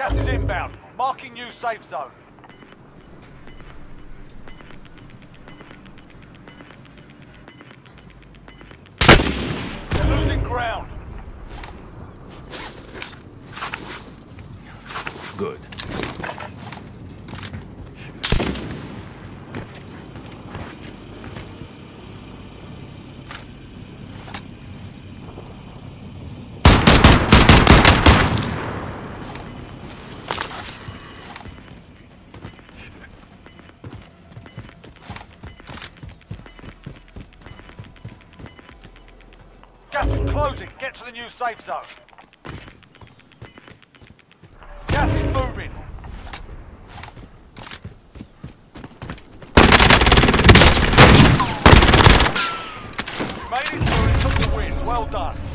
Gas is inbound. Marking new safe zone. Losing ground. Good. Gas is closing. Get to the new safe zone. Gas is moving. Made it through and took the win. Well done.